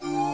Bye.